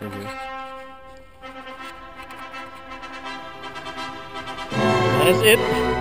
Mm-hmm. That's it.